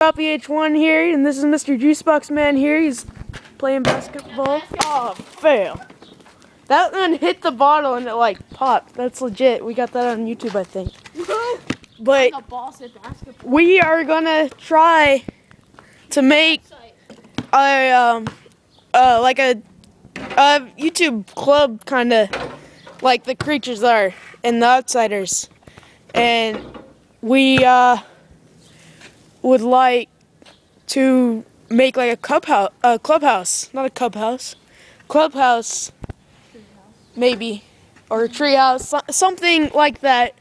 VH1 here, and this is Mr. Juicebox Man here. He's playing basketball. Oh, fail. That one hit the bottle and it like popped. That's legit. We got that on YouTube, I think. But a ball said basketball. we are gonna try to make a um uh like a a YouTube club kind of like the creatures are and the outsiders, and we uh would like to make like a clubhouse, a clubhouse, not a clubhouse, clubhouse, maybe, or a treehouse, something like that.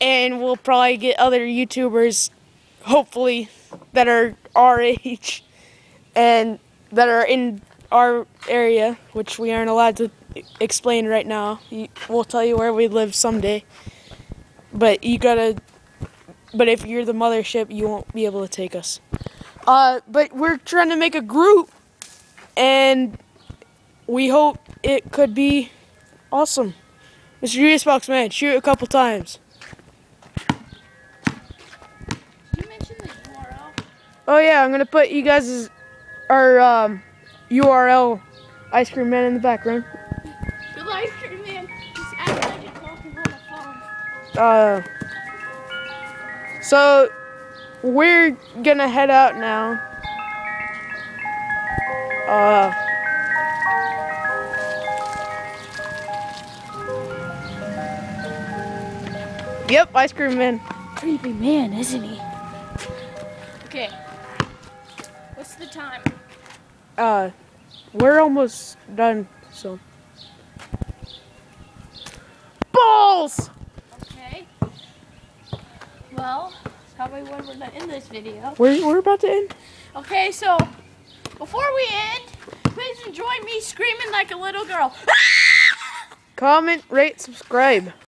And we'll probably get other YouTubers, hopefully, that are our age and that are in our area, which we aren't allowed to explain right now. We'll tell you where we live someday. But you gotta but if you're the mothership, you won't be able to take us. Uh, but we're trying to make a group, and we hope it could be awesome. Mr. Juicebox Man, shoot a couple times. You mentioned the URL. Oh yeah, I'm gonna put you guys' our um, URL ice cream man in the background. Good ice cream man. Just act like you're talking on the phone. Uh, so we're gonna head out now. Uh. Yep, ice cream man. Creepy man, isn't he? Okay. What's the time? Uh, we're almost done. So. Balls. Okay. Well, that's probably when we're gonna end this video. We're we're about to end. Okay, so before we end, please enjoy me screaming like a little girl. Comment, rate, subscribe.